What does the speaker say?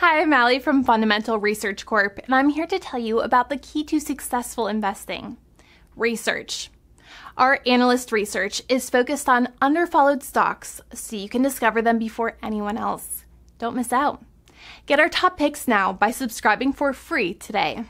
Hi, I'm Allie from Fundamental Research Corp, and I'm here to tell you about the key to successful investing research. Our analyst research is focused on underfollowed stocks so you can discover them before anyone else. Don't miss out. Get our top picks now by subscribing for free today.